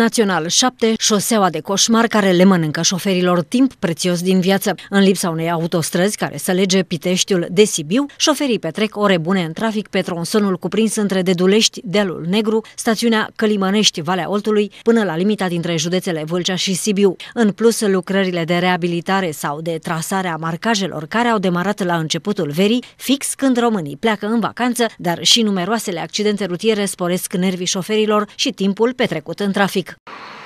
Național 7, șoseaua de coșmar care le mănâncă șoferilor timp prețios din viață. În lipsa unei autostrăzi care să lege Piteștiul de Sibiu, șoferii petrec ore bune în trafic pe tronsonul cuprins între Dedulești, Dealul Negru, stațiunea Călimănești, Valea Oltului, până la limita dintre județele Vâlcea și Sibiu. În plus, lucrările de reabilitare sau de trasare a marcajelor care au demarat la începutul verii, fix când românii pleacă în vacanță, dar și numeroasele accidente rutiere sporesc nervii șoferilor și timpul petrecut în trafic. week.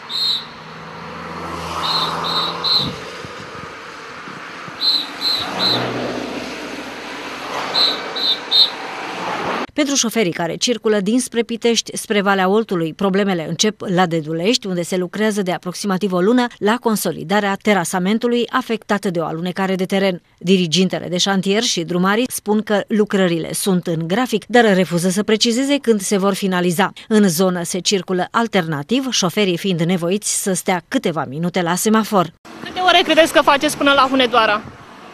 Pentru șoferii care circulă dinspre Pitești spre Valea Oltului, problemele încep la Dedulești, unde se lucrează de aproximativ o lună la consolidarea terasamentului afectat de o alunecare de teren. Dirigintele de șantier și drumarii spun că lucrările sunt în grafic, dar refuză să precizeze când se vor finaliza. În zonă se circulă alternativ, șoferii fiind nevoiți să stea câteva minute la semafor. Câte ore credeți că faceți până la Hunedoara?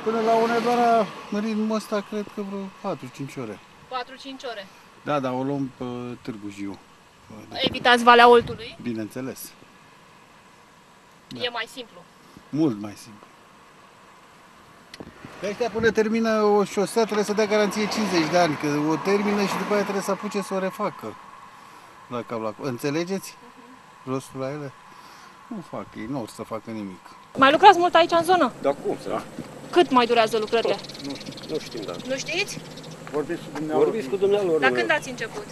Până la Hunedoara, în ritmul ăsta, cred că vreo 4-5 ore. 4-5 ore. Da, da, o luăm pe Târgu Jiu. Evitați Valea Oltului? Bineînțeles. Da. E mai simplu. Mult mai simplu. De ăștia până termină o șosea trebuie să dea garanție 50 de ani, că o termină și după aia trebuie să apuce să o refacă. La cap la Înțelegeți uh-huh. rostul la ele? Nu fac ei, nu o să facă nimic. Mai lucrați mult aici în zonă? Da, cum să? Da. Cât mai durează lucrările? Nu, nu știm, da. Nu știți? Vorbiți cu dumneavoastră. Vorbiți cu dumnealor. Dar când ați început?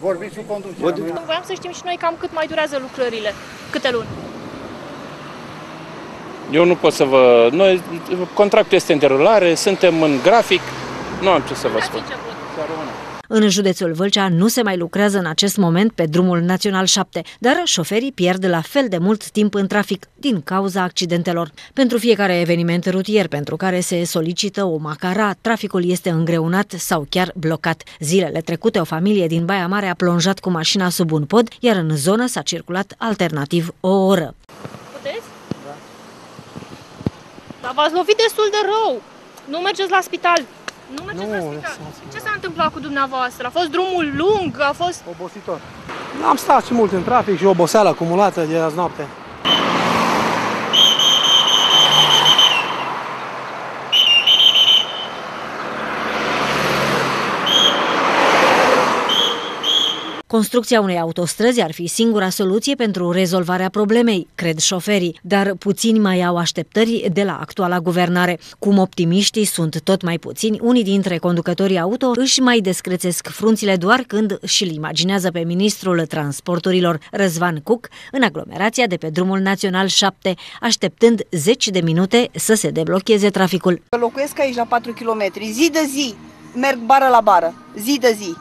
Vorbiți cu conducerea. Nu voiam să știm și noi cam cât mai durează lucrările. Câte luni? Eu nu pot să vă... Noi, contractul este în derulare, suntem în grafic, nu am ce să vă Când ați spun. început? În județul Vâlcea nu se mai lucrează în acest moment pe drumul Național 7, dar șoferii pierd la fel de mult timp în trafic din cauza accidentelor. Pentru fiecare eveniment rutier pentru care se solicită o macara, traficul este îngreunat sau chiar blocat. Zilele trecute, o familie din Baia Mare a plonjat cu mașina sub un pod, iar în zonă s-a circulat alternativ o oră. Puteți? Da. Dar v-ați lovit destul de rău. Nu mergeți la spital. Nu mergeți Nu, la spital. lăsați-mă. Ce s-a întâmplat cu dumneavoastră? A fost drumul lung? A fost... Obositor. Am stat și mult în trafic și oboseală acumulată de azi noapte. Construcția unei autostrăzi ar fi singura soluție pentru rezolvarea problemei, cred șoferii, dar puțini mai au așteptări de la actuala guvernare. Cum optimiștii sunt tot mai puțini, unii dintre conducătorii auto își mai descrețesc frunțile doar când și-l imaginează pe ministrul transporturilor Răzvan Cuc în aglomerația de pe drumul național 7, așteptând 10 de minute să se deblocheze traficul. Locuiesc aici la 4 km, zi de zi, merg bară la bară, zi de zi,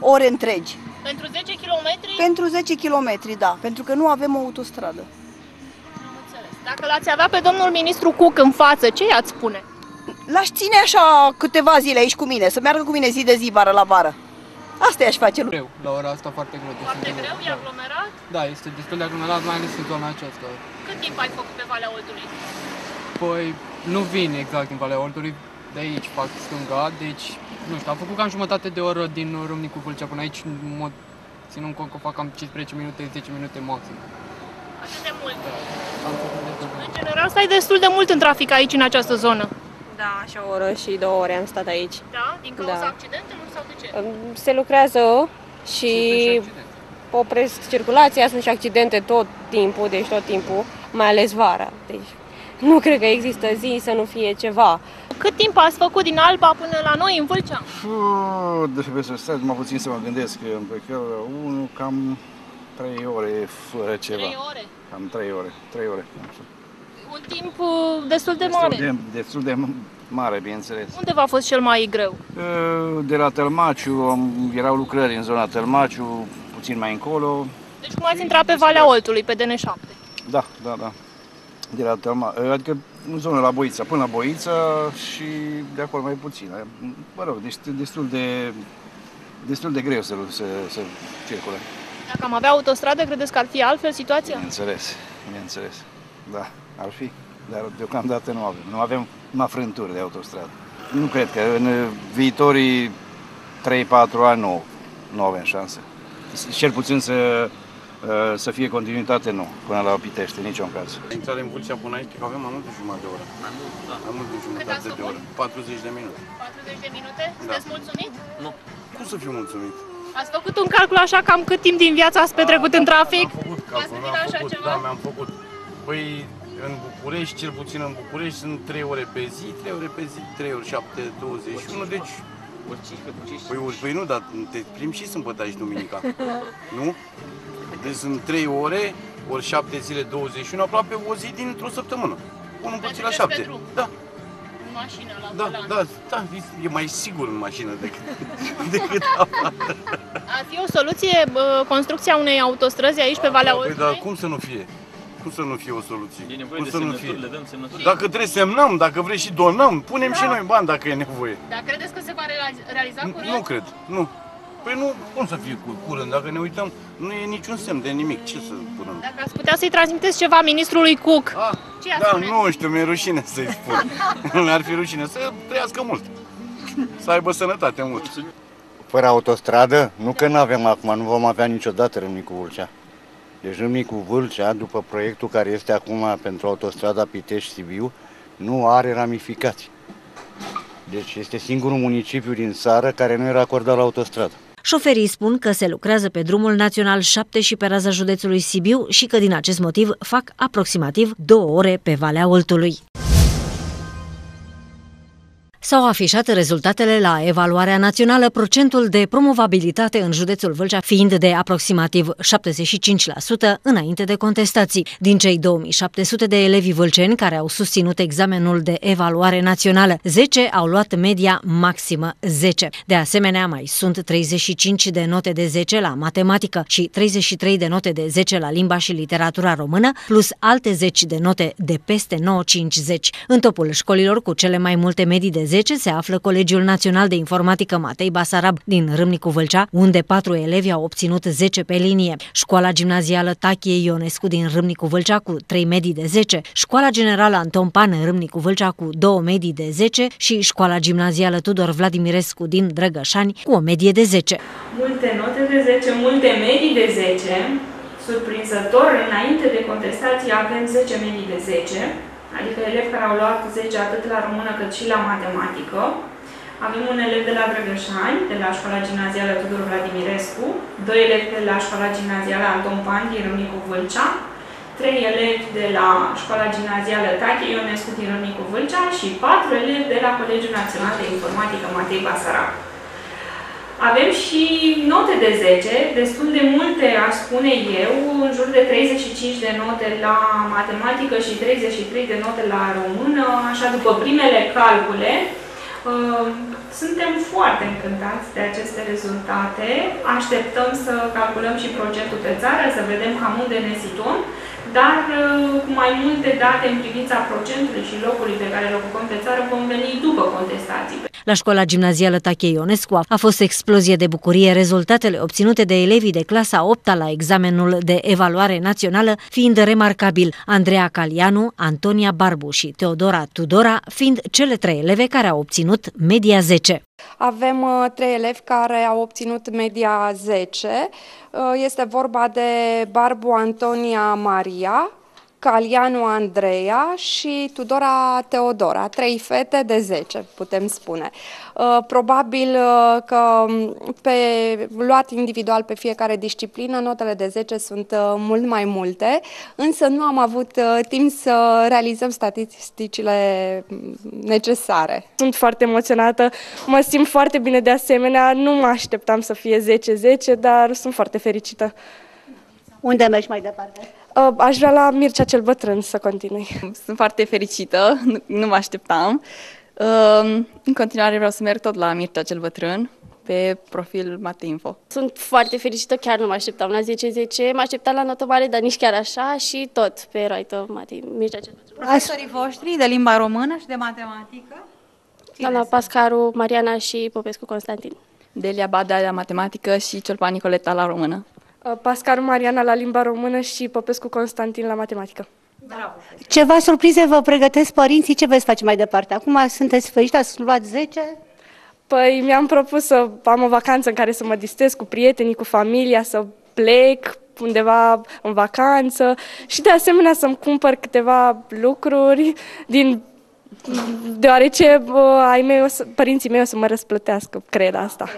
ore întregi. Pentru 10 km? Pentru 10 km, da, pentru că nu avem o autostradă. Dacă l-ați avea pe domnul ministru Cuc în față, ce i-ați spune? L-aș ține așa câteva zile aici cu mine, să meargă cu mine zi de zi, bară la bară. Asta i-aș face lui. greu, la ora asta foarte greu. de Foarte sunt greu, e aglomerat? Da, este destul de aglomerat, mai ales în zona aceasta. Cât timp ai făcut pe Valea Oltului? Păi, nu vin exact din Valea Oltului, de aici fac stânga, deci, nu știu, am făcut cam jumătate de oră din Râmnicu Vâlcea până aici, în mod, ținând cont că fac cam 15 minute, 10 minute maxim. Atât de mult. Am făcut destul de În general, stai destul de mult în trafic aici, în această zonă. Da, și o oră și două ore am stat aici. Da? Din cauza Da. accidentelor sau de ce? Se lucrează și opresc circulația, sunt și accidente tot timpul, deci tot timpul, mai ales vara. Deci nu cred că există zi să nu fie ceva. Cât timp ați făcut din Alba până la noi, în Vâlcea? Puh, trebuie să stai mai puțin să mă gândesc. Pe că unul cam 3 ore fără ceva. 3 ore. Cam 3 ore. 3 ore. Un timp uh, destul de Destul mare. de, destul de mare, bineînțeles. Unde v-a fost cel mai greu? Uh, De la Tălmaciu, am- erau lucrări în zona Tălmaciu, puțin mai încolo. Deci cum ați intrat pe Valea Oltului, pe DN7? Da, da, da. De la Tălma, adică în zona la Boița, până la Boița și de acolo mai puțin. Mă rog, deci destul de, destul de greu să, să, să circule. Dacă am avea autostradă, credeți că ar fi altfel situația? Bineînțeles, bineînțeles. Da, ar fi, dar deocamdată nu avem. Nu avem numai frânturi de autostradă. Nu cred că în viitorii 3-4 ani nu, nu avem șanse. Cel puțin să, Uh, să fie continuitate, nu, până la Pitește, niciun caz. Intrare în Vâlcea până aici, că avem mai mult de jumătate de oră. Mai mult, da. Mai mult de jumătate de oră. 40 de minute. 40 de minute? Sunteți mulțumit? Nu. Cum să fiu mulțumit? Ați făcut un calcul așa cam cât timp din viața ați petrecut în trafic? Am făcut V-ați calcul, gândit am așa făcut, ceva? da, mi-am făcut. Păi, în București, cel puțin în București, sunt 3 ore pe zi, 3 ore pe zi, 3 ori 7, 21, deci... Păi, ori, păi nu, dar te plimbi și sâmbătă și duminica, nu? Deci sunt 3 ore, ori 7 zile, 21, aproape o zi dintr-o săptămână. 1 împărțit la Mergeți pe 7. drum. Da, În mașină, la da, volan. da, da, e mai sigur în mașină decât, decât afară. Ar fi o soluție bă, construcția unei autostrăzi aici pe Valea Păi, Oltului? dar cum să nu fie? Cum să nu fie o soluție? E nevoie cum de să nu semnături, fie? le dăm semnături. Dacă trebuie semnăm, dacă vrei și donăm, punem și noi bani dacă e nevoie. Dar credeți că se va realiza- realiza Nu, curând? nu cred, nu. Păi nu, cum să fie cu curând? Dacă ne uităm, nu e niciun semn de nimic. Ce să punem? Dacă ați putea să-i transmiteți ceva ministrului Cook, Ah, ce i-ați da, spune? nu știu, mi-e rușine să-i spun. Mi-ar fi rușine să trăiască mult. Să aibă sănătate mult. Fără autostradă, nu că nu avem acum, nu vom avea niciodată Râmnicu Vâlcea. Deci Râmnicu Vâlcea, după proiectul care este acum pentru autostrada Pitești-Sibiu, nu are ramificații. Deci este singurul municipiu din țară care nu era acordat la autostradă. Șoferii spun că se lucrează pe drumul național 7 și pe raza județului Sibiu și că din acest motiv fac aproximativ două ore pe Valea Oltului. S-au afișat rezultatele la evaluarea națională, procentul de promovabilitate în județul Vâlcea fiind de aproximativ 75% înainte de contestații. Din cei 2700 de elevi vâlceni care au susținut examenul de evaluare națională, 10 au luat media maximă 10. De asemenea, mai sunt 35 de note de 10 la matematică și 33 de note de 10 la limba și literatura română, plus alte 10 de note de peste 950. În topul școlilor cu cele mai multe medii de 10 se află Colegiul Național de Informatică Matei Basarab din Râmnicu Vâlcea, unde patru elevi au obținut 10 pe linie. Școala gimnazială Tachie Ionescu din Râmnicu Vâlcea cu 3 medii de 10, Școala Generală Anton Pan în Râmnicu Vâlcea cu 2 medii de 10 și Școala Gimnazială Tudor Vladimirescu din Drăgășani cu o medie de 10. Multe note de 10, multe medii de 10. Surprinzător, înainte de contestație avem 10 medii de 10, adică elevi care au luat 10 atât la română cât și la matematică. Avem un elev de la Drăgășani, de la școala gimnazială Tudor Vladimirescu, doi elevi de la școala gimnazială Anton Pan din Râmnicu Vâlcea, trei elevi de la școala gimnazială Tache Ionescu din Râmnicu Vâlcea și patru elevi de la Colegiul Național de Informatică Matei Basarab. Avem și note de 10, destul de multe, aș spune eu, în jur de 35 de note la matematică și 33 de note la română, așa după primele calcule. Uh, Suntem foarte încântați de aceste rezultate. Așteptăm să calculăm și procentul pe țară, să vedem cam unde ne situăm, dar uh, cu mai multe date în privința procentului și locului pe care îl ocupăm pe țară vom veni după contestații. La școala gimnazială Tache Ionescu a fost explozie de bucurie rezultatele obținute de elevii de clasa 8 la examenul de evaluare națională fiind remarcabil Andreea Calianu, Antonia Barbu și Teodora Tudora fiind cele trei eleve care au obținut media 10. Avem uh, trei elevi care au obținut media 10. Uh, Este vorba de Barbu Antonia Maria, Calianu Andreea și Tudora Teodora, trei fete de 10, putem spune. Uh, Probabil uh, că m, pe luat individual pe fiecare disciplină, notele de 10 sunt uh, mult mai multe, însă nu am avut uh, timp să realizăm statisticile m, necesare. Sunt foarte emoționată, mă simt foarte bine de asemenea, nu mă așteptam să fie 10-10, dar sunt foarte fericită. Unde mergi mai departe? Uh, Aș vrea la Mircea cel Bătrân să continui. Sunt foarte fericită, nu, nu mă așteptam. Uh, În continuare vreau să merg tot la Mircea cel Bătrân, pe profil Mateinfo. Sunt foarte fericită, chiar nu mă așteptam la 10-10, mă așteptam la notă mare, dar nici chiar așa și tot pe Roită, Matei, Mircea cel Bătrân. Profesorii voștri de limba română și de matematică? Doamna Pascaru, Mariana și Popescu Constantin. Delia Badea la matematică și Ciolpan Nicoleta la română. Uh, Pascaru Mariana la limba română și Popescu Constantin la matematică. Ceva surprize vă pregătesc părinții? Ce veți face mai departe? Acum sunteți fericiți, ați luat 10? Păi mi-am propus să am o vacanță în care să mă distrez cu prietenii, cu familia, să plec, undeva în vacanță și de asemenea să-mi cumpăr câteva lucruri din deoarece uh, ai mei o să, părinții mei o să mă răsplătească, cred asta.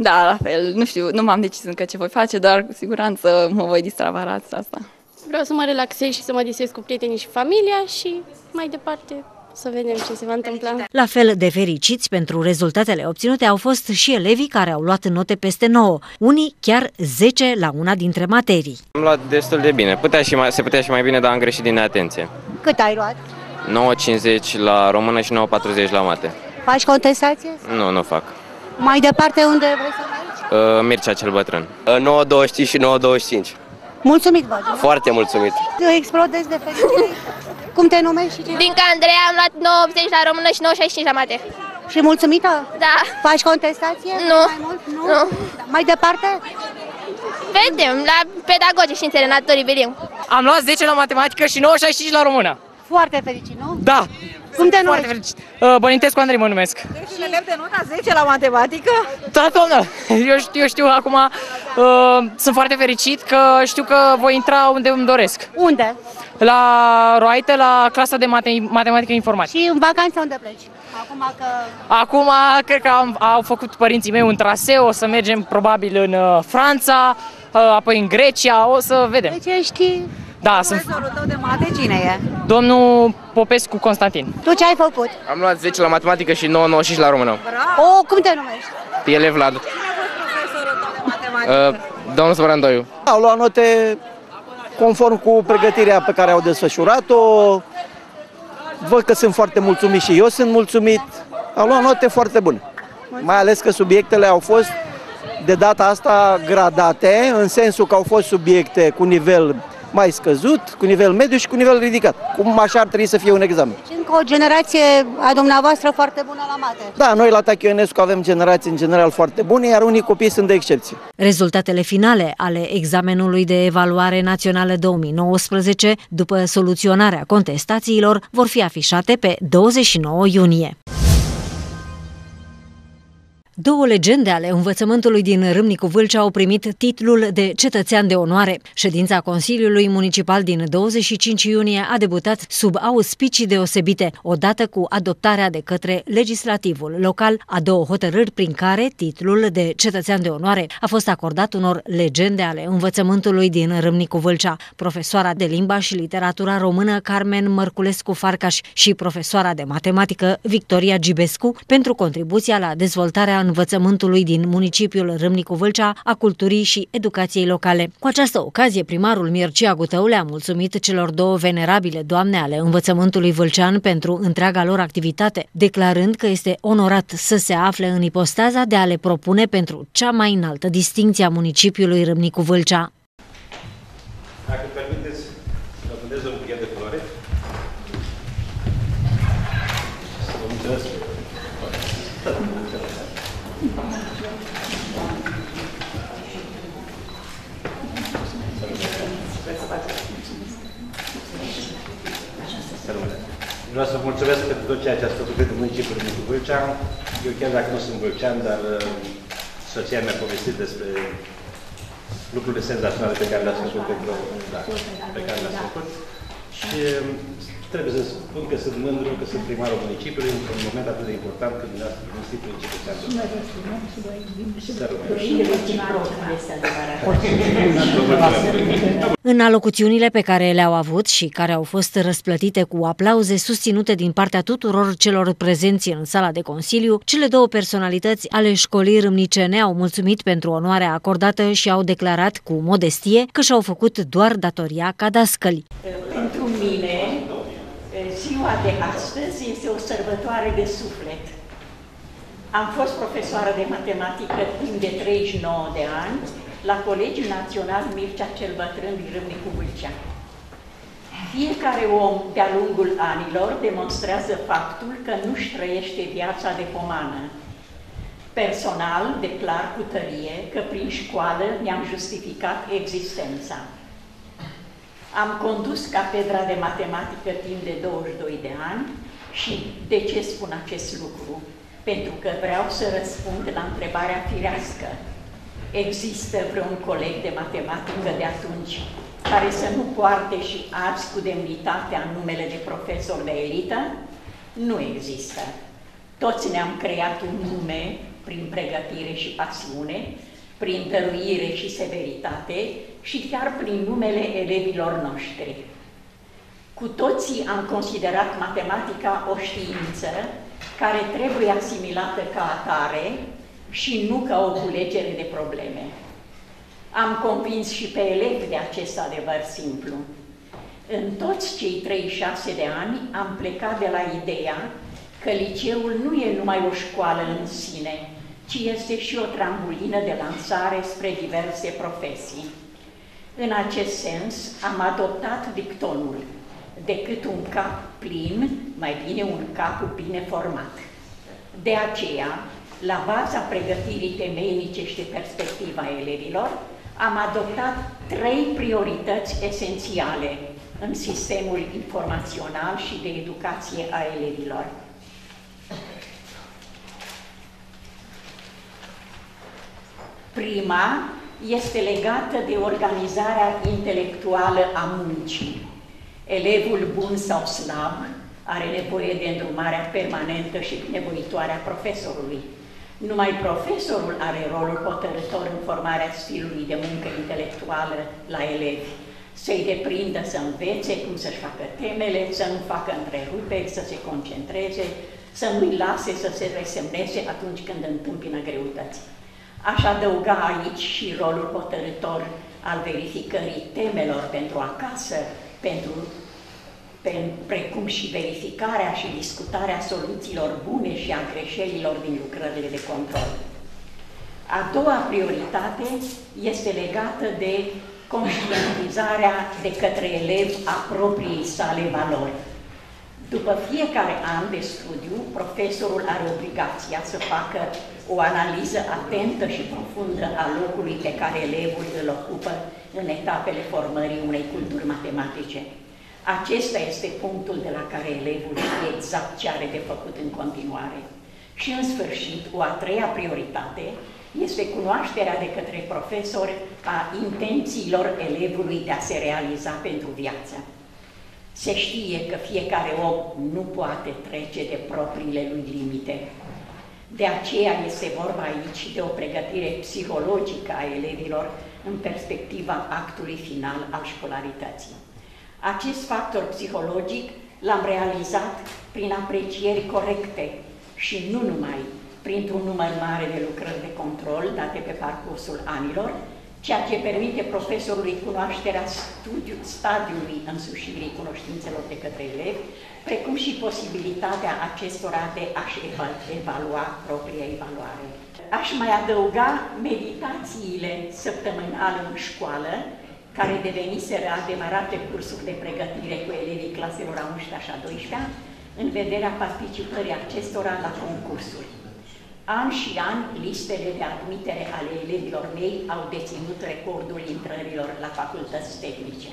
Da, la fel. Nu știu, nu m-am decis încă ce voi face, dar cu siguranță mă voi distra vara asta. Vreau să mă relaxez și să mă distrez cu prietenii și familia și mai departe să vedem ce se va întâmpla. La fel de fericiți pentru rezultatele obținute au fost și elevii care au luat note peste 9, unii chiar 10 la una dintre materii. Am luat destul de bine. Putea și mai, se putea și mai bine, dar am greșit din neatenție. Cât ai luat? 9.50 la română și 9.40 la mate. Faci contestație? Nu, nu fac. Mai departe unde vrei să mergi? Uh, Mircea cel bătrân. 9.20 și 9.25. Mulțumit, vă. Foarte mulțumit. Explodezi de fericire. Cum te numești și ce? Dinca Andreea, am luat 9.80 la română și 9.65 la mate. Și mulțumită? Da. Faci contestație? Nu. Mai mult? Nu? Nu. Mai departe? Vedem, la pedagogi științele naturii, vedem. Am luat 10 la matematică și 9.65 la română. Foarte fericit, nu? Da. Cum te Foarte numești? fericit. Uh, Bănintescu Andrei mă numesc. Ești elev de nota 10 la matematică? Da, doamnă, eu știu, eu știu acum, uh, sunt foarte fericit că știu că voi intra unde îmi doresc. Unde? La Roaite, la clasa de mate- matematică informatică. Și în vacanță unde pleci? Acum că... Acum, cred că am, au făcut părinții mei un traseu, o să mergem probabil în uh, Franța, uh, apoi în Grecia, o să vedem. Deci ești... Da, sunt Profesorul tău de mate cine e? domnul Popescu Constantin. Tu ce ai făcut? Am luat 10 la matematică și 9.95 la română. O, cum te numești? Ele Vlad. Cine a fost profesorul tău de matematică? Uh, domnul Sfărandoiu. Au luat note conform cu pregătirea pe care au desfășurat-o. Văd că sunt foarte mulțumit și eu sunt mulțumit. Au luat note foarte bune. Mai ales că subiectele au fost de data asta gradate, în sensul că au fost subiecte cu nivel mai scăzut, cu nivel mediu și cu nivel ridicat. Cum așa ar trebui să fie un examen. Și încă o generație a dumneavoastră foarte bună la mate. Da, noi la Tachionescu avem generații în general foarte bune, iar unii copii sunt de excepție. Rezultatele finale ale examenului de evaluare națională 2019, după soluționarea contestațiilor, vor fi afișate pe 29 iunie. Două legende ale învățământului din Râmnicu Vâlcea au primit titlul de cetățean de onoare. Ședința Consiliului Municipal din 25 iunie a debutat sub auspicii deosebite, odată cu adoptarea de către legislativul local a două hotărâri prin care titlul de cetățean de onoare a fost acordat unor legende ale învățământului din Râmnicu Vâlcea, profesoara de limba și literatura română Carmen Mărculescu Farcaș și profesoara de matematică Victoria Gibescu pentru contribuția la dezvoltarea învățământului din municipiul Râmnicu Vâlcea, a culturii și educației locale. Cu această ocazie, primarul Mircea Gutău le-a mulțumit celor două venerabile doamne ale învățământului vâlcean pentru întreaga lor activitate, declarând că este onorat să se afle în ipostaza de a le propune pentru cea mai înaltă distinție a municipiului Râmnicu Vâlcea. Dacă permiteți, vă gândesc un buchet de flori. Să vă mulțumesc. Vreau să vă mulțumesc pentru tot ceea ce ați făcut pentru municipiul Râmnicu Vâlcea. Eu chiar dacă nu sunt vâlcean, dar uh, soția mi-a povestit despre lucrurile senzaționale pe care le-ați făcut pentru, da, pe care le-ați făcut. Și um, trebuie să spun că sunt mândru că sunt primarul municipiului într-un moment atât de important când dumneavoastră instituie cetățean de În alocuțiunile pe care le-au avut și care au fost răsplătite cu aplauze susținute din partea tuturor celor prezenți în sala de consiliu, cele două personalități ale școlii râmnicene au mulțumit pentru onoarea acordată și au declarat cu modestie că și-au făcut doar datoria ca dascăli. Pentru mine, ziua de astăzi este o sărbătoare de suflet. Am fost profesoară de matematică timp de 39 de ani la Colegiul Național Mircea cel Bătrân din Râmnicu Vâlcea. Fiecare om de-a lungul anilor demonstrează faptul că nu-și trăiește viața de pomană. Personal declar cu tărie că prin școală mi-am justificat existența. Am condus catedra de matematică timp de 22 de ani și de ce spun acest lucru? Pentru că vreau să răspund la întrebarea firească. Există vreun coleg de matematică de atunci care să nu poarte și azi cu demnitatea numele de profesor de elită? Nu există. Toți ne-am creat un nume prin pregătire și pasiune, prin dăruire și severitate și chiar prin numele elevilor noștri. Cu toții am considerat matematica o știință care trebuie asimilată ca atare și nu ca o culegere de probleme. Am convins și pe elevi de acest adevăr simplu. În toți cei 36 de ani am plecat de la ideea că liceul nu e numai o școală în sine, ci este și o trambulină de lansare spre diverse profesii. În acest sens, am adoptat dictonul, decât un cap plin, mai bine un cap bine format. De aceea, la baza pregătirii temeinice și de perspectiva elevilor, am adoptat trei priorități esențiale în sistemul informațional și de educație a elevilor. Prima este legată de organizarea intelectuală a muncii. Elevul bun sau slab are nevoie de îndrumarea permanentă și binevoitoare a profesorului. Numai profesorul are rolul hotărător în formarea stilului de muncă intelectuală la elevi. Să-i deprindă să învețe cum să-și facă temele, să nu facă întreruperi, să se concentreze, să nu-i lase să se resemneze atunci când întâmpină greutăți. Aș adăuga aici și rolul hotărător al verificării temelor pentru acasă, pentru, precum și verificarea și discutarea soluțiilor bune și a greșelilor din lucrările de control. A doua prioritate este legată de conștientizarea de către elev a propriei sale valori. După fiecare an de studiu, profesorul are obligația să facă o analiză atentă și profundă a locului pe care elevul îl ocupă în etapele formării unei culturi matematice. Acesta este punctul de la care elevul știe exact ce are de făcut în continuare. Și în sfârșit, o a treia prioritate este cunoașterea de către profesori a intențiilor elevului de a se realiza pentru viață. Se știe că fiecare om nu poate trece de propriile lui limite. De aceea este vorba aici de o pregătire psihologică a elevilor în perspectiva actului final al școlarității. Acest factor psihologic l-am realizat prin aprecieri corecte și nu numai printr-un număr mare de lucrări de control date pe parcursul anilor, ceea ce permite profesorului cunoașterea studiu, stadiului însușirii cunoștințelor de către elevi, precum și posibilitatea acestora de a-și evalua propria evaluare. Aș mai adăuga meditațiile săptămânale în școală, care deveniseră adevărate cursuri de pregătire cu elevii claselor a 11 și a 12 în vederea participării acestora la concursuri. An și an, listele de admitere ale elevilor mei au deținut recordul intrărilor la facultăți tehnice.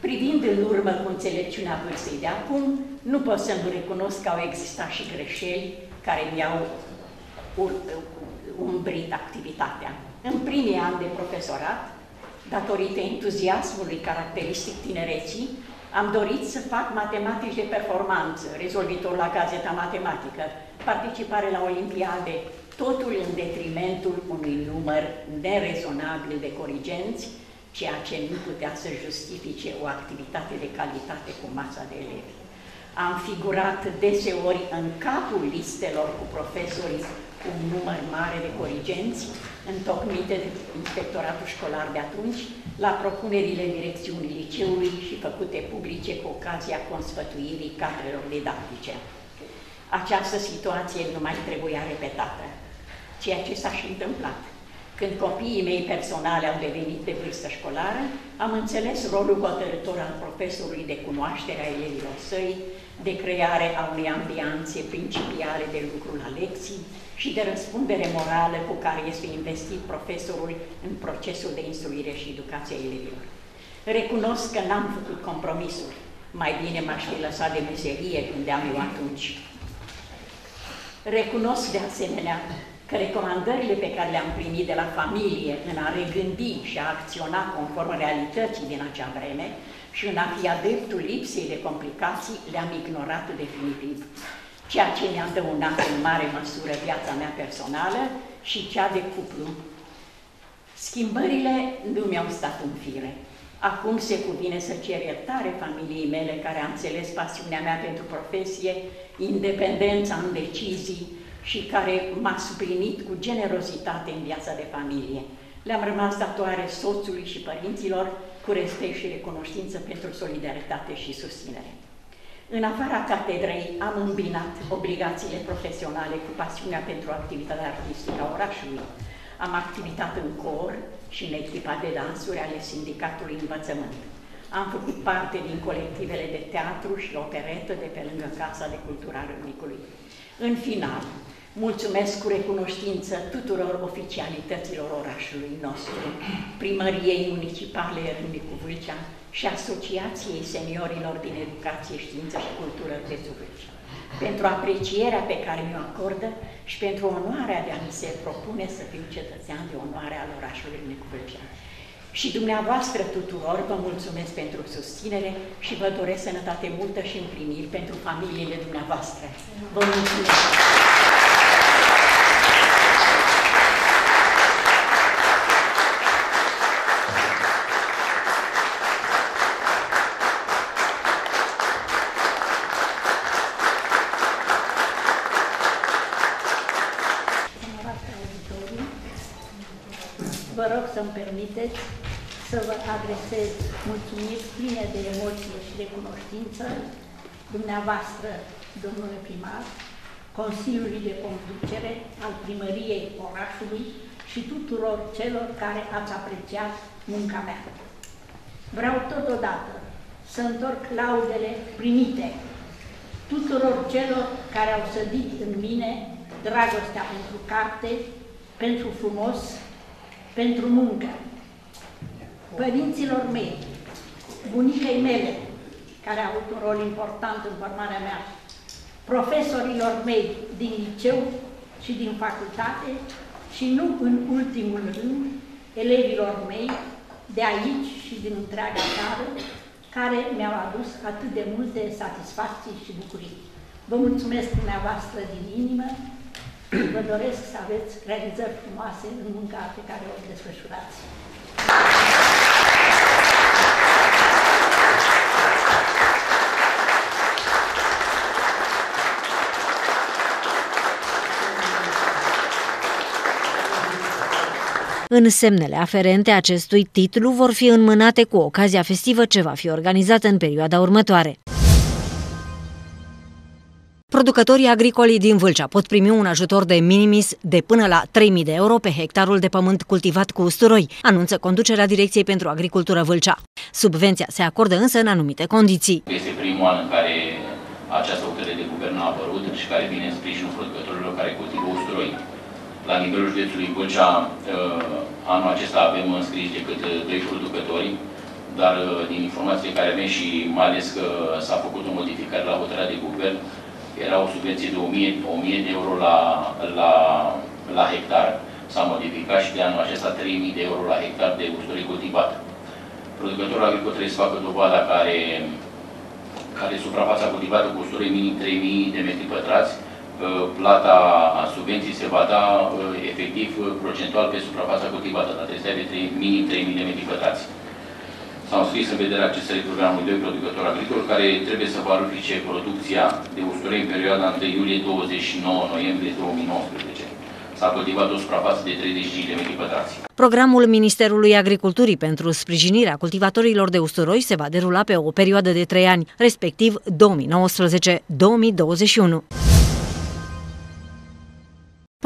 Privind în urmă cu înțelepciunea vârstei de acum, nu pot să nu recunosc că au existat și greșeli care mi-au umbrit activitatea. În primii ani de profesorat, datorită entuziasmului caracteristic tinereții, am dorit să fac matematici de performanță, rezolvitor la gazeta matematică, participare la olimpiade, totul în detrimentul unui număr nerezonabil de corigenți, ceea ce nu putea să justifice o activitate de calitate cu masa de elevi. Am figurat deseori în capul listelor cu profesorii cu un număr mare de corigenți, întocmite de inspectoratul școlar de atunci, la propunerile direcțiunii liceului și făcute publice cu ocazia consfătuirii cadrelor didactice. Această situație nu mai trebuia repetată, ceea ce s-a și întâmplat. Când copiii mei personale au devenit de vârstă școlară, am înțeles rolul hotărător al profesorului de cunoaștere a elevilor săi, de creare a unei ambianțe principiale de lucru la lecții și de răspundere morală cu care este investit profesorul în procesul de instruire și educație a elevilor. Recunosc că n-am făcut compromisuri, mai bine m-aș fi lăsat de meserie gândeam eu atunci. Recunosc de asemenea că recomandările pe care le-am primit de la familie în a regândi și a acționa conform realității din acea vreme și în a fi adeptul lipsei de complicații, le-am ignorat definitiv, ceea ce mi-a dăunat în mare măsură viața mea personală și cea de cuplu. Schimbările nu mi-au stat în fire. Acum se cuvine să cer iertare familiei mele care a înțeles pasiunea mea pentru profesie, independența în decizii și care m-a suplinit cu generozitate în viața de familie. Le-am rămas datoare soțului și părinților cu respect și recunoștință pentru solidaritate și susținere. În afara catedrei am îmbinat obligațiile profesionale cu pasiunea pentru activitatea artistică a orașului. Am activitat în cor și în echipa de dansuri ale Sindicatului Învățământ. Am făcut parte din colectivele de teatru și operetă de pe lângă Casa de Cultură a Râmnicului. În final, mulțumesc cu recunoștință tuturor oficialităților orașului nostru, primăriei municipale Râmnicu Vâlcea și Asociației Seniorilor din Educație, Știință și Cultură de Vâlcea, pentru aprecierea pe care mi-o acordă și pentru onoarea de a mi se propune să fiu cetățean de onoare al orașului Râmnicu Vâlcea. Și dumneavoastră tuturor vă mulțumesc pentru susținere și vă doresc sănătate multă și împliniri pentru familiile dumneavoastră. Vă mulțumesc! Vă rog să-mi permiteți să vă adresez mulțumiri pline de emoție și recunoștință dumneavoastră, domnule primar, Consiliului de Conducere al Primăriei orașului și tuturor celor care ați apreciat munca mea. Vreau totodată să întorc laudele primite tuturor celor care au sădit în mine dragostea pentru carte, pentru frumos, pentru muncă, părinților mei, bunicei mele, care au avut un rol important în formarea mea, profesorilor mei din liceu și din facultate și nu în ultimul rând elevilor mei de aici și din întreaga țară, care mi-au adus atât de multe satisfacții și bucurii. Vă mulțumesc dumneavoastră din inimă și vă doresc să aveți realizări frumoase în munca pe care o desfășurați. În semnele aferente acestui titlu vor fi înmânate cu ocazia festivă ce va fi organizată în perioada următoare. Producătorii agricoli din Vâlcea pot primi un ajutor de minimis de până la 3.000 de euro pe hectarul de pământ cultivat cu usturoi, anunță conducerea Direcției pentru Agricultură Vâlcea. Subvenția se acordă însă în anumite condiții. Este primul an în care această hotărâre de guvern a apărut și care vine în sprijinul producătorilor care cultivă usturoi. La nivelul județului Vâlcea, uh, anul acesta avem înscris decât uh, doi producători, dar uh, din informațiile care avem și mai ales că s-a făcut o modificare la hotărârea de guvern, era o subvenție de 1000, 1000 de euro la, la, la hectar, s-a modificat și de anul acesta 3000 de euro la hectar de usturoi cultivat. Producătorul agricol trebuie să facă dovada care, care suprafața cultivată cu usturoi minim 3000 de metri pătrați, plata subvenții se va da efectiv procentual pe suprafața cultivată, dar trebuie să aibă minim 3000 de metri pătrați s-au scris în vederea accesării programului 2 producător agricol, care trebuie să valorifice producția de usturoi în perioada 1 iulie 29 noiembrie 2019. S-a cultivat o suprafață de 35 de metri pătrați. Programul Ministerului Agriculturii pentru sprijinirea cultivatorilor de usturoi se va derula pe o perioadă de 3 ani, respectiv 2019-2021.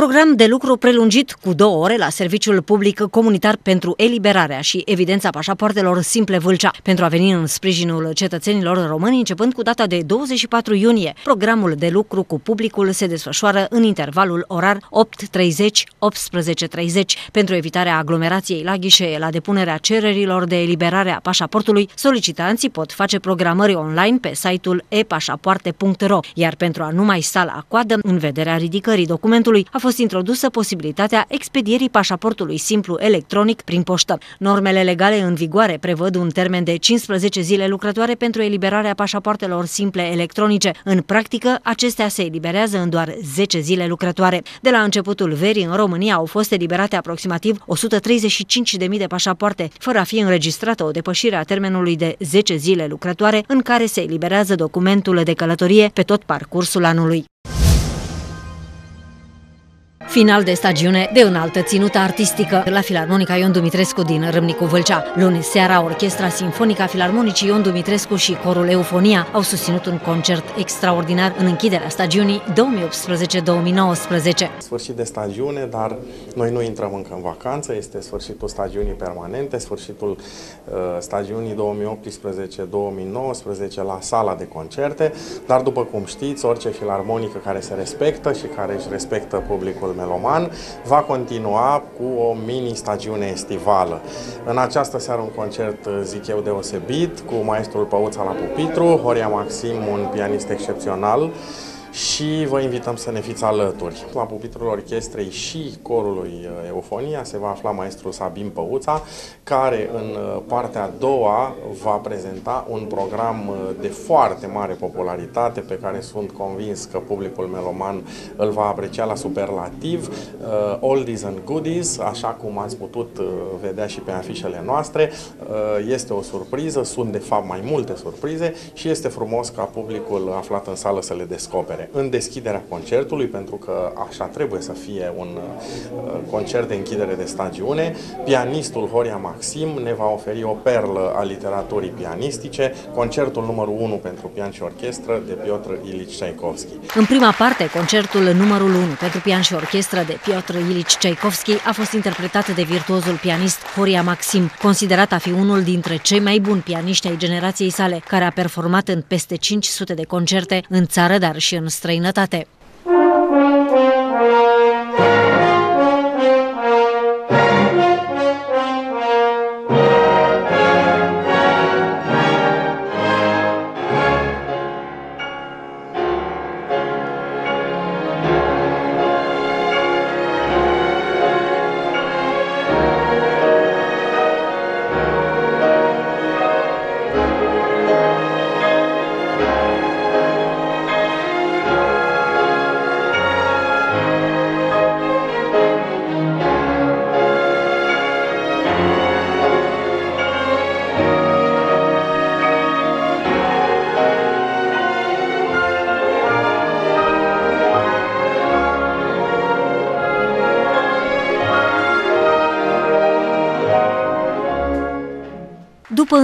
Program de lucru prelungit cu două ore la Serviciul Public Comunitar pentru eliberarea și evidența pașapoartelor simple Vâlcea pentru a veni în sprijinul cetățenilor români începând cu data de 24 iunie. Programul de lucru cu publicul se desfășoară în intervalul orar 8.30-18.30 pentru evitarea aglomerației la ghișee la depunerea cererilor de eliberare a pașaportului. Solicitanții pot face programări online pe site-ul epașapoarte.ro, iar pentru a nu mai sta la coadă în vederea ridicării documentului a fost fost introdusă posibilitatea expedierii pașaportului simplu electronic prin poștă. Normele legale în vigoare prevăd un termen de 15 zile lucrătoare pentru eliberarea pașapoartelor simple electronice. În practică, acestea se eliberează în doar 10 zile lucrătoare. De la începutul verii, în România au fost eliberate aproximativ 135.000 de pașapoarte, fără a fi înregistrată o depășire a termenului de 10 zile lucrătoare în care se eliberează documentul de călătorie pe tot parcursul anului. Final de stagiune de înaltă ținută artistică la Filarmonica Ion Dumitrescu din Râmnicu Vâlcea. Luni seara, Orchestra Sinfonică a Filarmonicii Ion Dumitrescu și Corul Eufonia au susținut un concert extraordinar în închiderea stagiunii 2018-2019. Sfârșit de stagiune, dar noi nu intrăm încă în vacanță, este sfârșitul stagiunii permanente, sfârșitul uh, stagiunii 2018-2019 la sala de concerte, dar după cum știți, orice filarmonică care se respectă și care își respectă publicul meloman va continua cu o mini-stagiune estivală. În această seară un concert, zic eu, deosebit, cu maestrul Păuța la pupitru, Horia Maxim, un pianist excepțional, și vă invităm să ne fiți alături. La pupitrul orchestrei și corului uh, Eufonia se va afla maestrul Sabin Păuța, care în uh, partea a doua va prezenta un program uh, de foarte mare popularitate pe care sunt convins că publicul meloman îl va aprecia la superlativ. Oldies and Goodies, așa cum ați putut vedea și pe afișele noastre, este o surpriză, sunt de fapt mai multe surprize și este frumos ca publicul aflat în sală să le descopere în deschiderea concertului, pentru că așa trebuie să fie un uh, concert de închidere de stagiune. Pianistul Horia Maxim ne va oferi o perlă a literaturii pianistice, concertul numărul 1 pentru pian și orchestră de Piotr Ilici Tchaikovsky. În prima parte, concertul numărul 1 pentru pian și orchestră de Piotr Ilici Tchaikovsky a fost interpretat de virtuozul pianist Horia Maxim, considerat a fi unul dintre cei mai buni pianiști ai generației sale, care a performat în peste 500 de concerte în țară, dar și în străinătate.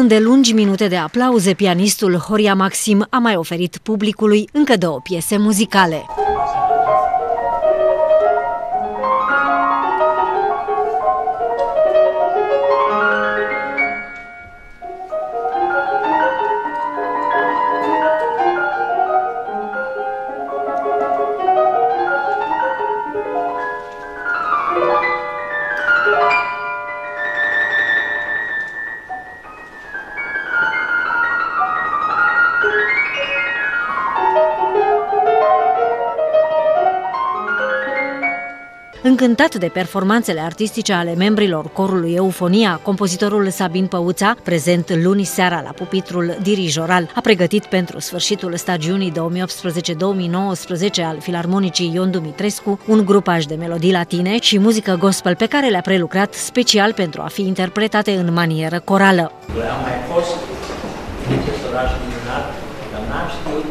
Îndelungi minute de aplauze, pianistul Horia Maxim a mai oferit publicului încă două piese muzicale. Încântat de performanțele artistice ale membrilor corului Eufonia, compozitorul Sabin Păuța, prezent luni seara la pupitrul dirijoral, a pregătit pentru sfârșitul stagiunii 2018-2019 al Filarmonicii Ion Dumitrescu un grupaj de melodii latine și muzică gospel pe care le-a prelucrat special pentru a fi interpretate în manieră corală. Am mai fost în acest oraș minunat, dar n-am știut,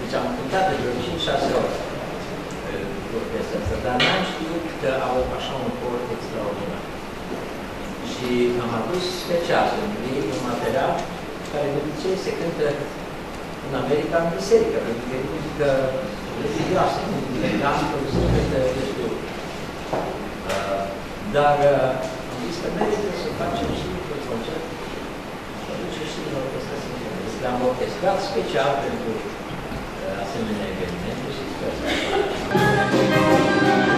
deci am cântat de vreo 5-6 ori dar n-am știut că au așa un cor extraordinar. Și am adus special în ei un material care de obicei se cântă în America în biserică, pentru că e muzică religioasă, muzică gospel, se cântă destul. Uh, dar uh, am zis că merită să facem și un concert și aduce și în orchestra sinfonică. L-am orchestrat special pentru uh, asemenea evenimente Thank you.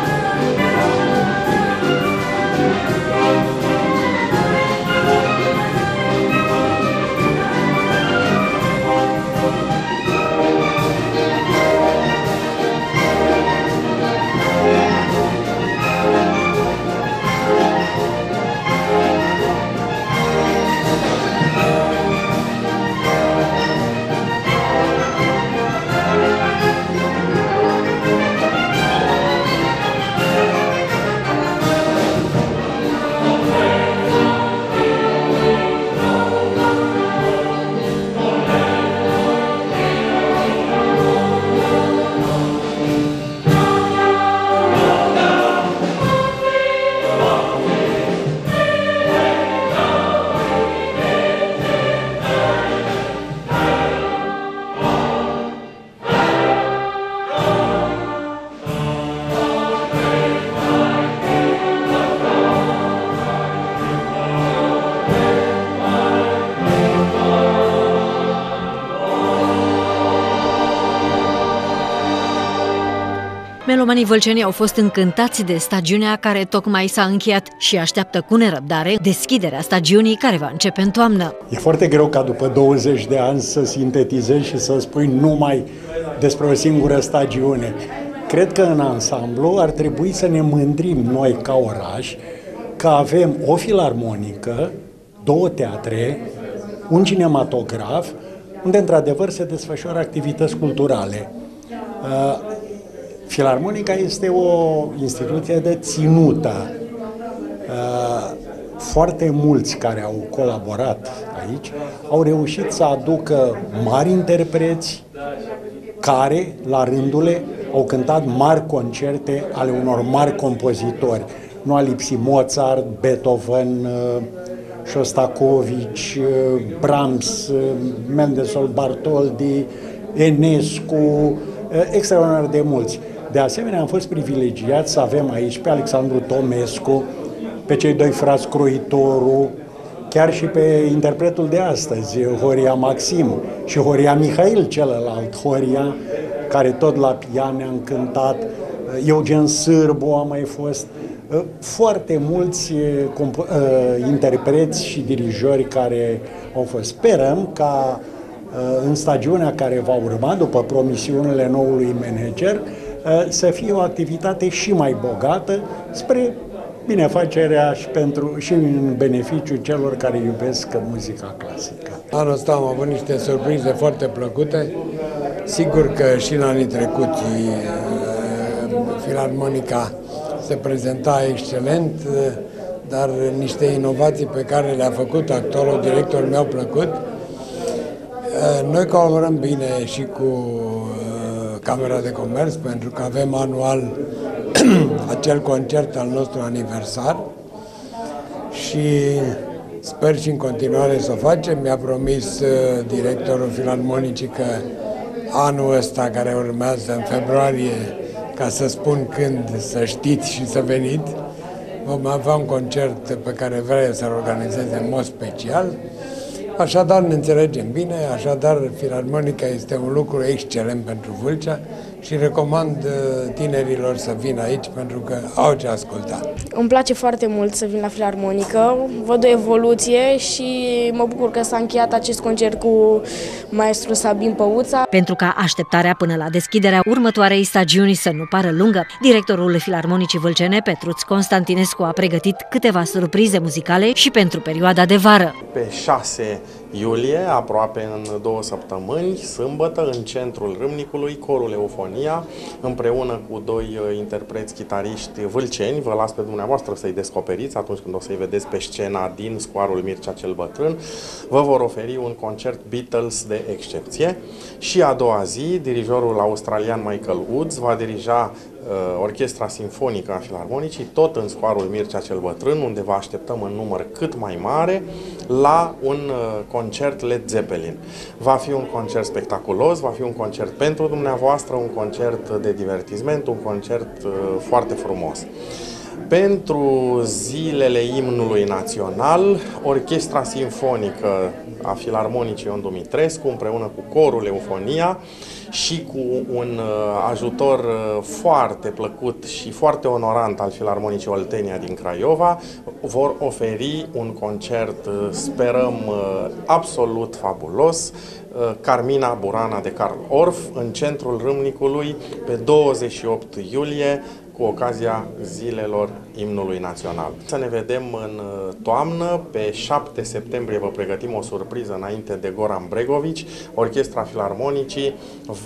Melomanii vâlcenii au fost încântați de stagiunea care tocmai s-a încheiat și așteaptă cu nerăbdare deschiderea stagiunii care va începe în toamnă. E foarte greu ca după 20 de ani să sintetizezi și să spui numai despre o singură stagiune. Cred că în ansamblu ar trebui să ne mândrim noi ca oraș că avem o filarmonică, două teatre, un cinematograf, unde într-adevăr se desfășoară activități culturale. Uh, Filarmonica este o instituție de ținută. Uh, foarte mulți care au colaborat aici au reușit să aducă mari interpreți care, la rândule, au cântat mari concerte ale unor mari compozitori. Nu a lipsit Mozart, Beethoven, uh, Shostakovich, uh, Brahms, Mendelssohn Bartoldi, Enescu, extraordinar de mulți. De asemenea, am fost privilegiat să avem aici pe Alexandru Tomescu, pe cei doi frați Croitoru, chiar și pe interpretul de astăzi, Horia Maxim și Horia Mihail, celălalt Horia, care tot la pian ne-a încântat, Eugen Sârbu a mai fost, foarte mulți interpreți și dirijori care au fost. Sperăm ca în stagiunea care va urma, după promisiunile noului manager, Uh, să fie o activitate și mai bogată spre binefacerea și, pentru, și în beneficiu celor care iubesc muzica clasică. Anul ăsta am avut niște surprize foarte plăcute. Sigur că și în anii trecuți uh, Filarmonica se prezenta excelent, uh, dar niște inovații pe care le-a făcut actorul director mi-au plăcut. Noi colaborăm bine și cu Camera de Comerț, pentru că avem anual acel concert al nostru aniversar și sper și în continuare să o facem. Mi-a promis uh, directorul Filarmonicii că anul ăsta care urmează în februarie, ca să spun când să știți și să veniți, vom avea un concert pe care vrea să-l organizeze în mod special. Așadar ne înțelegem bine, așadar Filarmonica este un lucru excelent pentru Vâlcea și recomand uh, tinerilor să vină aici pentru că au ce asculta. Îmi place foarte mult să vin la Filarmonică, văd o evoluție și mă bucur că s-a încheiat acest concert cu maestru Sabin Păuța. Pentru ca așteptarea până la deschiderea următoarei stagiuni să nu pară lungă, directorul Filarmonicii Vâlcene, Petruț Constantinescu, a pregătit câteva surprize muzicale și pentru perioada de vară. Pe 6 iulie, aproape în două săptămâni, sâmbătă, în centrul Râmnicului, corul Eufonia, împreună cu doi uh, interpreți chitariști vâlceni, vă las pe dumneavoastră să-i descoperiți atunci când o să-i vedeți pe scena din scoarul Mircea cel Bătrân, vă vor oferi un concert Beatles de excepție. Și a doua zi, dirijorul australian Michael Woods va dirija Uh, Orchestra Sinfonică a Filarmonicii, tot în scoarul Mircea cel Bătrân, unde vă așteptăm în număr cât mai mare la un uh, concert Led Zeppelin. Va fi un concert spectaculos, va fi un concert pentru dumneavoastră, un concert de divertisment, un concert uh, foarte frumos. Pentru zilele imnului național, Orchestra Sinfonică a Filarmonicii Ion Dumitrescu, împreună cu corul Eufonia și cu un uh, ajutor uh, foarte plăcut și foarte onorant al Filarmonicii Oltenia din Craiova, vor oferi un concert, uh, sperăm, absolut fabulos, Carmina Burana de Carl Orff, în centrul Râmnicului, pe 28 iulie, cu ocazia zilelor imnului național. Să ne vedem în uh, toamnă, pe 7 septembrie vă pregătim o surpriză înainte de Goran Bregovici. Orchestra Filarmonicii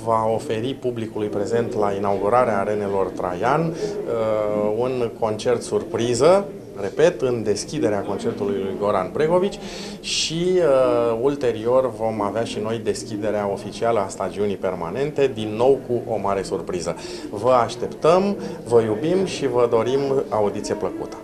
va oferi publicului prezent la inaugurarea arenelor Traian uh, un concert surpriză repet, în deschiderea concertului lui Goran Bregovici și uh, ulterior vom avea și noi deschiderea oficială a stagiunii permanente, din nou cu o mare surpriză. Vă așteptăm, vă iubim și vă dorim audiție plăcută!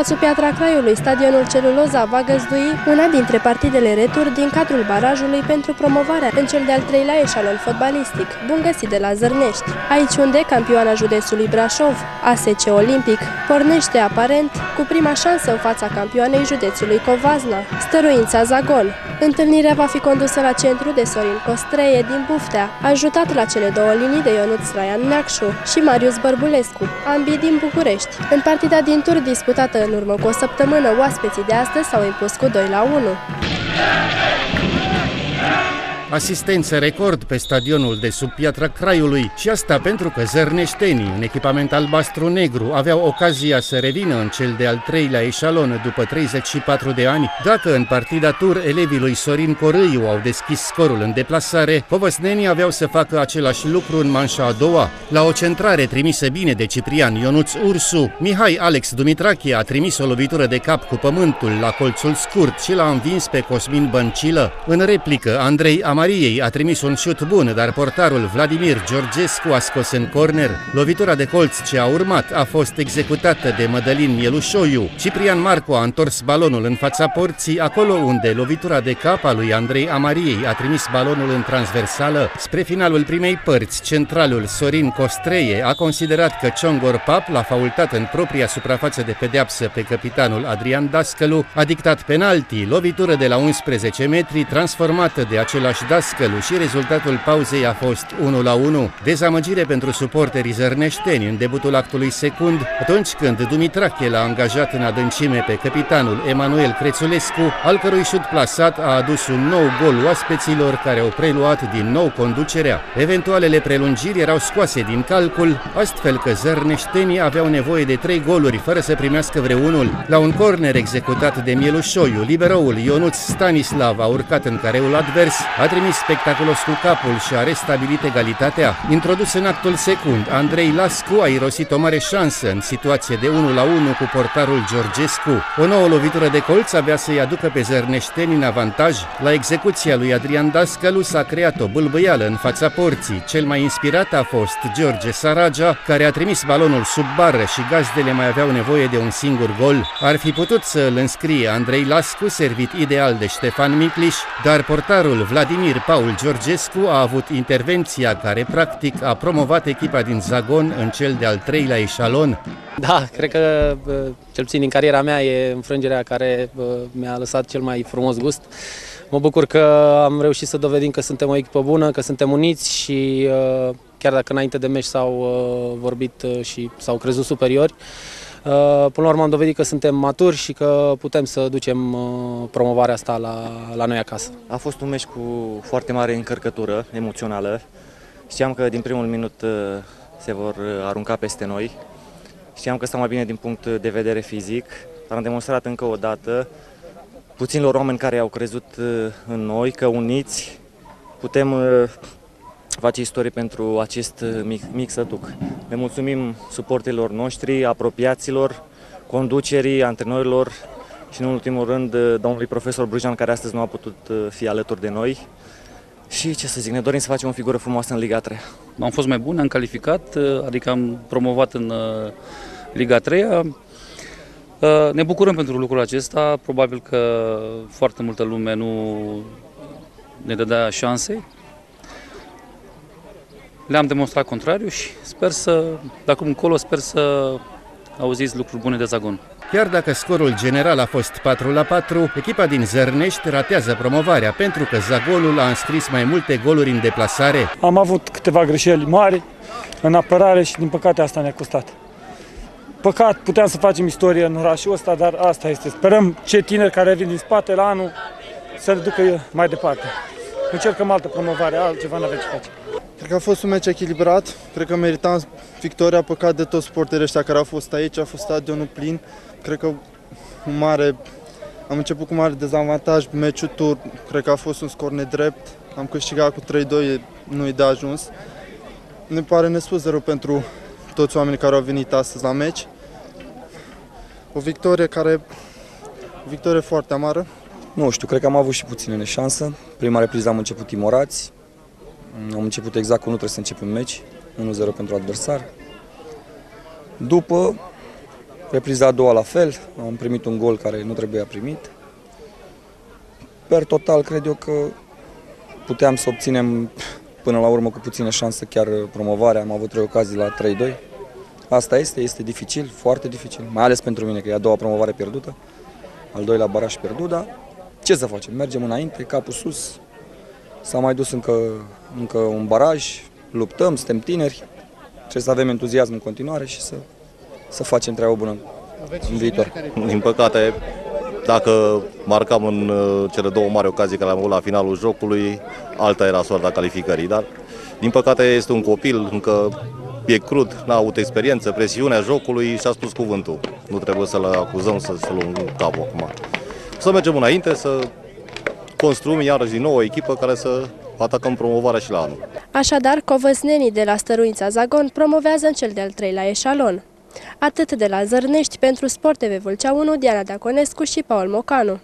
Situațul Piatra Craiului, stadionul Celuloza va găzdui una dintre partidele retur din cadrul barajului pentru promovarea în cel de-al treilea eșalon fotbalistic. Bun găsit de la Zărnești! Aici unde campioana județului Brașov, ASC Olimpic, pornește aparent cu prima șansă în fața campioanei județului Covazna, stăruința Zagon. Întâlnirea va fi condusă la centru de Sorin Costreie din Buftea, ajutat la cele două linii de Ionut Traian Neacșu și Marius Bărbulescu, ambii din București. În partida din tur disputată în urmă cu o săptămână, oaspeții de astăzi s-au impus cu 2 la 1. Asistență record pe stadionul de sub Piatra Craiului și asta pentru că zărneștenii în echipament albastru-negru aveau ocazia să revină în cel de-al treilea eșalon după 34 de ani. Dacă în partida tur elevii lui Sorin Corâiu au deschis scorul în deplasare, povăsnenii aveau să facă același lucru în manșa a doua. La o centrare trimisă bine de Ciprian Ionuț Ursu, Mihai Alex Dumitrache a trimis o lovitură de cap cu pământul la colțul scurt și l-a învins pe Cosmin Băncilă. În replică, Andrei Am Mariei a trimis un șut bun, dar portarul Vladimir Georgescu a scos în corner. Lovitura de colț ce a urmat a fost executată de Mădălin Mielușoiu. Ciprian Marco a întors balonul în fața porții, acolo unde lovitura de cap a lui Andrei Amariei a trimis balonul în transversală. Spre finalul primei părți, centralul Sorin Costreie a considerat că Ciongor Pap l-a faultat în propria suprafață de pedeapsă pe capitanul Adrian Dascălu, a dictat penalti, lovitură de la 11 metri transformată de același Dascălu și rezultatul pauzei a fost 1 la 1. Dezamăgire pentru suporterii zărneșteni în debutul actului secund, atunci când Dumitrache l-a angajat în adâncime pe capitanul Emanuel Crețulescu, al cărui șut plasat a adus un nou gol oaspeților care au preluat din nou conducerea. Eventualele prelungiri erau scoase din calcul, astfel că zărneștenii aveau nevoie de trei goluri fără să primească vreunul. La un corner executat de Mielușoiu, liberoul Ionuț Stanislav a urcat în careul advers, a trimis spectaculos cu capul și a restabilit egalitatea. Introdus în actul secund, Andrei Lascu a irosit o mare șansă în situație de 1 la 1 cu portarul Georgescu. O nouă lovitură de colț avea să-i aducă pe zărneșteni în avantaj. La execuția lui Adrian Dascălu s-a creat o bâlbâială în fața porții. Cel mai inspirat a fost George Saragea, care a trimis balonul sub bară și gazdele mai aveau nevoie de un singur gol. Ar fi putut să îl înscrie Andrei Lascu, servit ideal de Ștefan Micliș, dar portarul Vladimir Paul Georgescu a avut intervenția care practic a promovat echipa din Zagon în cel de-al treilea eșalon. Da, cred că cel puțin din cariera mea e înfrângerea care mi-a lăsat cel mai frumos gust. Mă bucur că am reușit să dovedim că suntem o echipă bună, că suntem uniți și chiar dacă înainte de meci s-au vorbit și s-au crezut superiori, Până la urmă am dovedit că suntem maturi și că putem să ducem promovarea asta la, la noi acasă. A fost un meci cu foarte mare încărcătură emoțională. Știam că din primul minut se vor arunca peste noi. Știam că stau mai bine din punct de vedere fizic, dar am demonstrat încă o dată puținilor oameni care au crezut în noi că uniți putem face istorie pentru acest mic, mic sătuc. Ne mulțumim suporterilor noștri, apropiaților, conducerii, antrenorilor și, în ultimul rând, domnului profesor Brujan, care astăzi nu a putut fi alături de noi. Și, ce să zic, ne dorim să facem o figură frumoasă în Liga 3. Am fost mai bun, am calificat, adică am promovat în Liga 3 ne bucurăm pentru lucrul acesta, probabil că foarte multă lume nu ne dădea șanse, le-am demonstrat contrariu și sper să, de acum încolo, sper să auziți lucruri bune de Zagon. Chiar dacă scorul general a fost 4 la 4, echipa din Zărnești ratează promovarea pentru că Zagonul a înscris mai multe goluri în deplasare. Am avut câteva greșeli mari în apărare și din păcate asta ne-a costat. Păcat, puteam să facem istorie în orașul ăsta, dar asta este. Sperăm ce tineri care vin din spate la anul să le ducă mai departe. Încercăm altă promovare, altceva nu avem ce face. Cred că a fost un meci echilibrat, cred că meritam victoria, păcat de toți sporterii ăștia care au fost aici, a fost stadionul plin. Cred că un mare, am început cu mare dezavantaj, meciul tur, cred că a fost un scor nedrept, am câștigat cu 3-2, nu-i de ajuns. Ne pare nespus de rău pentru toți oamenii care au venit astăzi la meci. O victorie care, o victorie foarte amară. Nu știu, cred că am avut și puține șansă. Prima repriză am început timorați, am început exact cum nu trebuie să începem meci, 1-0 pentru adversar. După Repriza a doua la fel, am primit un gol care nu trebuia primit. Per total, cred eu că puteam să obținem până la urmă cu puțină șansă chiar promovarea. Am avut trei ocazii la 3-2. Asta este, este dificil, foarte dificil, mai ales pentru mine, că e a doua promovare pierdută, al doilea baraj pierdut, dar ce să facem? Mergem înainte, capul sus, s-a mai dus încă, încă un baraj, luptăm, suntem tineri, trebuie să avem entuziasm în continuare și să, să facem treabă bună în viitor. Din păcate, dacă marcam în uh, cele două mari ocazii care am avut la finalul jocului, alta era soarta calificării, dar din păcate este un copil, încă e crud, n-a avut experiență, presiunea jocului și a spus cuvântul. Nu trebuie să-l acuzăm să se luăm capul acum. Să mergem înainte, să construim iarăși din nou o echipă care să atacăm promovarea și la anul. Așadar, covăsnenii de la Stăruința Zagon promovează în cel de-al treilea eșalon. Atât de la Zărnești pentru Sport TV Vâlcea 1, Diana Daconescu și Paul Mocanu.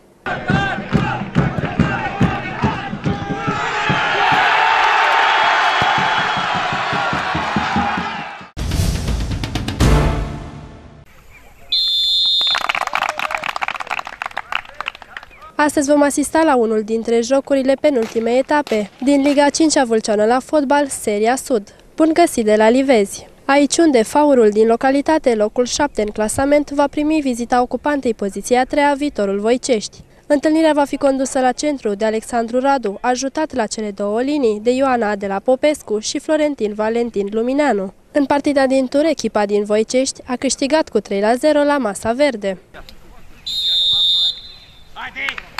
Astăzi vom asista la unul dintre jocurile penultime etape din Liga 5 a Vâlceană la fotbal, Seria Sud. Bun găsit de la Livezi! Aici unde faurul din localitate, locul 7 în clasament, va primi vizita ocupantei poziția a treia, viitorul Voicești. Întâlnirea va fi condusă la centru de Alexandru Radu, ajutat la cele două linii de Ioana de la Popescu și Florentin Valentin Lumineanu. În partida din tur, echipa din Voicești a câștigat cu 3 la 0 la Masa Verde. Allez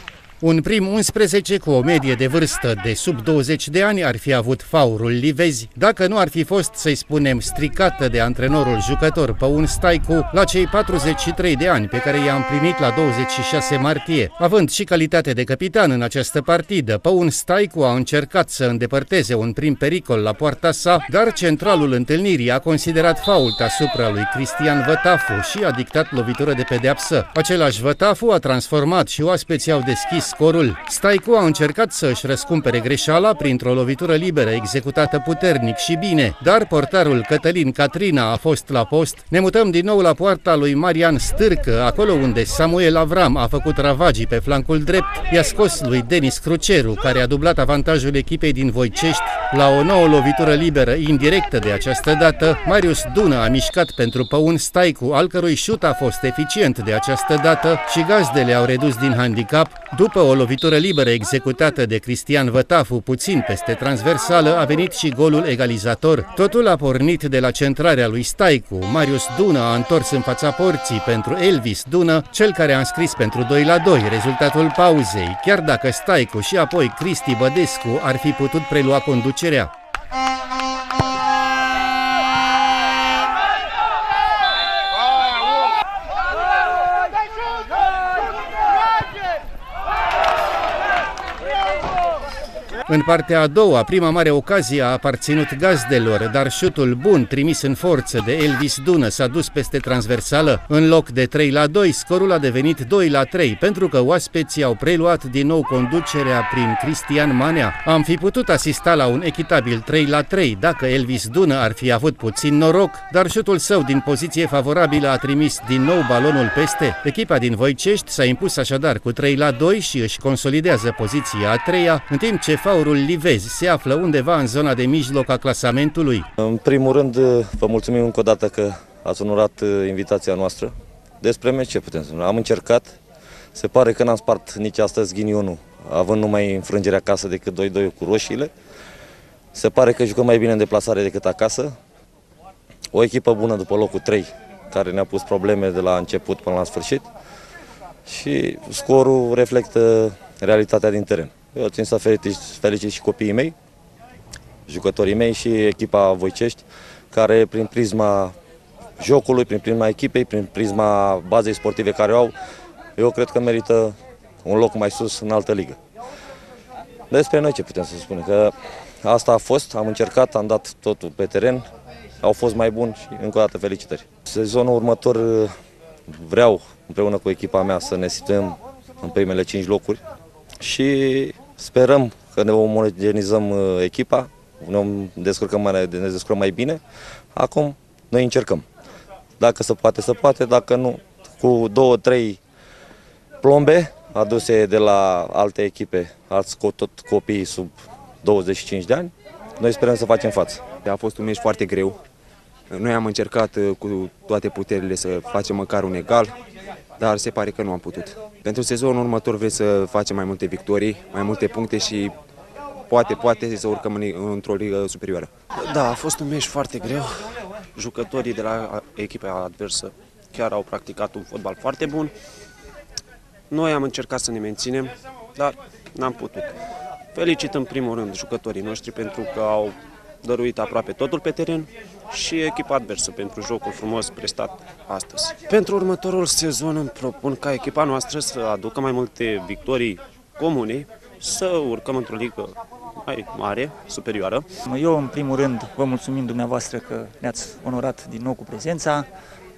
Un prim 11 cu o medie de vârstă de sub 20 de ani ar fi avut faurul Livezi, dacă nu ar fi fost, să-i spunem, stricată de antrenorul jucător pe un Staicu la cei 43 de ani pe care i-am primit la 26 martie. Având și calitate de capitan în această partidă, pe un Staicu a încercat să îndepărteze un prim pericol la poarta sa, dar centralul întâlnirii a considerat fault asupra lui Cristian Vătafu și a dictat lovitură de pedeapsă. Același Vătafu a transformat și oaspeții au deschis scorul. Staicu a încercat să își răscumpere greșeala printr-o lovitură liberă executată puternic și bine, dar portarul Cătălin Catrina a fost la post. Ne mutăm din nou la poarta lui Marian Stârcă, acolo unde Samuel Avram a făcut ravagii pe flancul drept, i-a scos lui Denis Cruceru, care a dublat avantajul echipei din Voicești la o nouă lovitură liberă indirectă de această dată. Marius Dună a mișcat pentru Păun Staicu, al cărui șut a fost eficient de această dată și gazdele au redus din handicap. După după o lovitură liberă executată de Cristian Vătafu puțin peste transversală, a venit și golul egalizator. Totul a pornit de la centrarea lui Staicu. Marius Dună a întors în fața porții pentru Elvis Dună, cel care a înscris pentru 2 la 2 rezultatul pauzei, chiar dacă Staicu și apoi Cristi Bădescu ar fi putut prelua conducerea. În partea a doua, prima mare ocazie a aparținut gazdelor, dar șutul bun trimis în forță de Elvis Dună s-a dus peste transversală. În loc de 3 la 2, scorul a devenit 2 la 3, pentru că oaspeții au preluat din nou conducerea prin Cristian Manea. Am fi putut asista la un echitabil 3 la 3 dacă Elvis Dună ar fi avut puțin noroc, dar șutul său din poziție favorabilă a trimis din nou balonul peste. Echipa din Voicești s-a impus așadar cu 3 la 2 și își consolidează poziția a treia, în timp ce Taurul Livezi se află undeva în zona de mijloc a clasamentului. În primul rând, vă mulțumim încă o dată că ați onorat uh, invitația noastră. Despre meci ce putem spune? Am încercat, se pare că n-am spart nici astăzi ghinionul, având numai înfrângerea acasă decât 2-2 cu roșiile. Se pare că jucăm mai bine în deplasare decât acasă. O echipă bună după locul 3, care ne-a pus probleme de la început până la sfârșit. Și scorul reflectă realitatea din teren. Eu țin să felicit, felicit și copiii mei, jucătorii mei și echipa Voicești, care prin prisma jocului, prin prisma echipei, prin prisma bazei sportive care au, eu cred că merită un loc mai sus în altă ligă. Despre noi ce putem să spunem, că asta a fost, am încercat, am dat totul pe teren, au fost mai buni și încă o dată felicitări. Sezonul următor vreau împreună cu echipa mea să ne situăm în primele 5 locuri și Sperăm că ne vom modernizăm uh, echipa, ne descurcăm mai, ne descurcăm mai bine. Acum noi încercăm. Dacă se poate, se poate, dacă nu, cu două, trei plombe aduse de la alte echipe, alți tot copii sub 25 de ani, noi sperăm să facem față. A fost un meci foarte greu. Noi am încercat uh, cu toate puterile să facem măcar un egal, dar se pare că nu am putut. Pentru sezonul următor vreți să facem mai multe victorii, mai multe puncte și poate, poate să urcăm într-o ligă superioară. Da, a fost un meci foarte greu. Jucătorii de la echipa adversă chiar au practicat un fotbal foarte bun. Noi am încercat să ne menținem, dar n-am putut. Felicit în primul rând jucătorii noștri pentru că au dăruit aproape totul pe teren și echipa adversă pentru jocul frumos prestat astăzi. Pentru următorul sezon îmi propun ca echipa noastră să aducă mai multe victorii comune, să urcăm într-o ligă mai mare, superioară. Eu, în primul rând, vă mulțumim dumneavoastră că ne-ați onorat din nou cu prezența,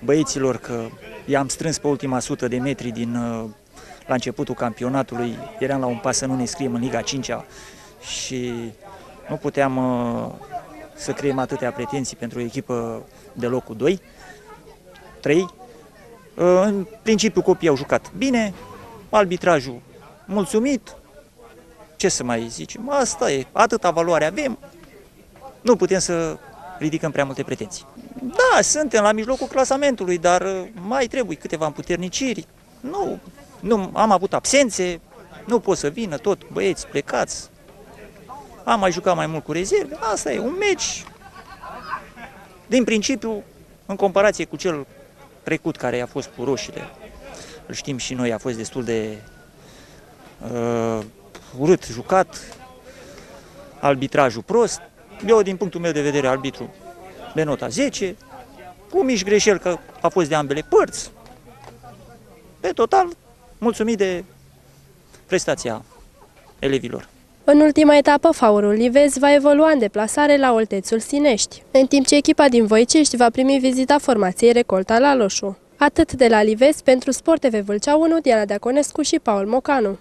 băieților că i-am strâns pe ultima sută de metri din uh, la începutul campionatului, eram la un pas să nu ne scriem în Liga 5 și nu puteam uh, să creăm atâtea pretenții pentru o echipă de locul 2, 3. Uh, în principiu copiii au jucat bine, arbitrajul mulțumit, ce să mai zicem, asta e, atâta valoare avem, nu putem să ridicăm prea multe pretenții. Da, suntem la mijlocul clasamentului, dar uh, mai trebuie câteva împuterniciri. Nu, nu, am avut absențe, nu pot să vină tot băieți plecați. Am mai jucat mai mult cu rezerve, asta e un meci. Din principiu, în comparație cu cel trecut care a fost cu roșile, îl știm și noi, a fost destul de uh, urât jucat, arbitrajul prost. Eu, din punctul meu de vedere, arbitru de nota 10, cu mici greșeli că a fost de ambele părți. Pe total, mulțumit de prestația elevilor. În ultima etapă, Faurul Livez va evolua în deplasare la Oltețul Sinești, în timp ce echipa din Voicești va primi vizita formației Recolta la Loșu. Atât de la Livez pentru Sport TV Vâlcea 1, Diana Deaconescu și Paul Mocanu.